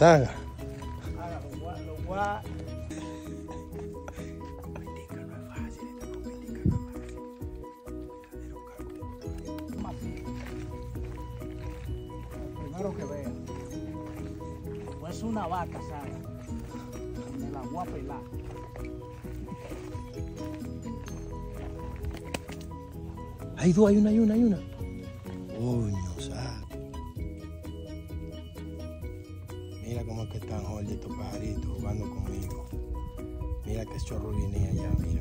Saga. Haga, lo voy a- lo voy a- Más fino. Primero que vea. Pues una vaca, ¿sabes? Me la voy a pelar. Hay dos, hay una, hay una, hay una. Coño, Saga. Mira cómo es que están jodidos estos pajaritos jugando conmigo. Mira que chorro viene allá, mira.